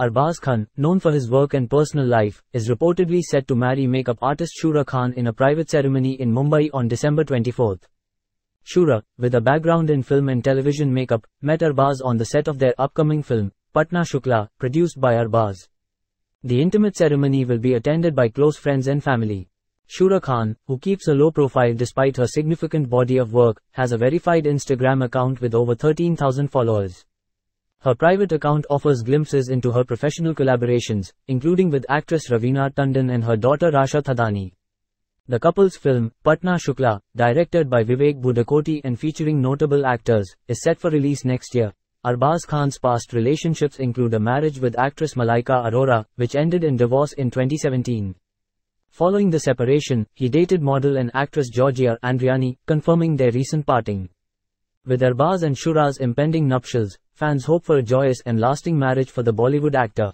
Arbaaz Khan, known for his work and personal life, is reportedly set to marry makeup artist Sshura Khan in a private ceremony in Mumbai on December 24. Sshura, with a background in film and television makeup, met Arbaaz on the set of their upcoming film, Patna Shukla, produced by Arbaaz. The intimate ceremony will be attended by close friends and family. Sshura Khan, who keeps a low profile despite her significant body of work, has a verified Instagram account with over 13,000 followers. Her private account offers glimpses into her professional collaborations, including with actress Raveena Tandon and her daughter Rasha Thadani. The couple's film, Patna Shukla, directed by Vivek Budakoti and featuring notable actors, is set for release next year. Arbaaz Khan's past relationships include a marriage with actress Malaika Arora, which ended in divorce in 2017. Following the separation, he dated model and actress Giorgia Andriani, confirming their recent parting. With Arbaaz and Sshura's impending nuptials, fans hope for a joyous and lasting marriage for the Bollywood actor.